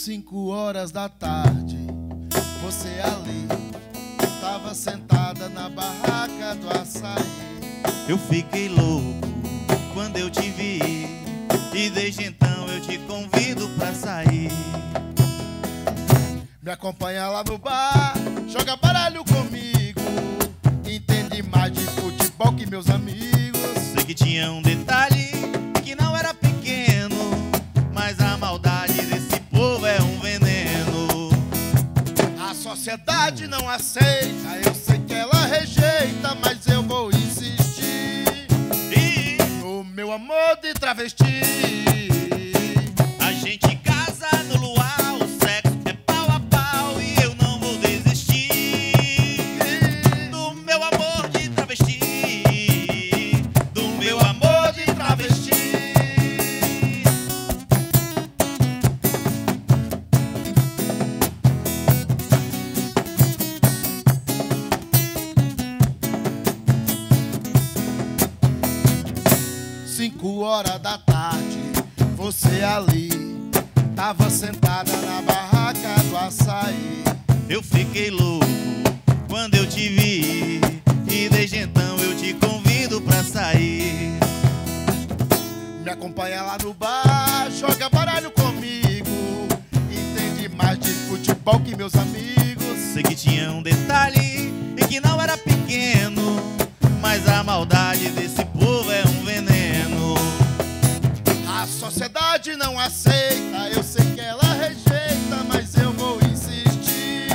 Cinco horas da tarde, você ali estava sentada na barraca do açaí. Eu fiquei louco quando eu te vi e desde então eu te convido pra sair. Me acompanha lá no bar, joga baralho comigo. Entende mais de futebol que meus amigos. Sei que tinha um detalhe sociedade não aceita, eu sei que ela rejeita, mas eu vou insistir E no meu amor de travesti. Cinco horas da tarde, você ali tava sentada na barraca do açaí. Eu fiquei louco quando eu te vi e desde então eu te convido pra sair. Me acompanha lá no bar, joga baralho comigo. Entende mais de futebol que meus amigos. Sei que tinha um detalhe e que não era pequeno, verdade não aceita. Eu sei que ela rejeita, mas eu vou insistir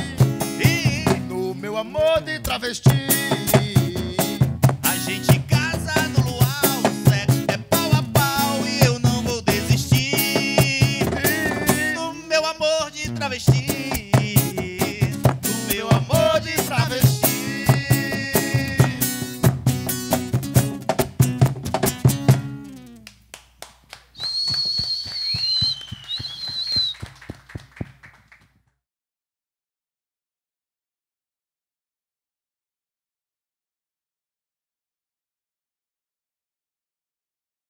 no meu amor de travesti. A gente casa no luau, o sexo é pau a pau e eu não vou desistir no meu amor de travesti.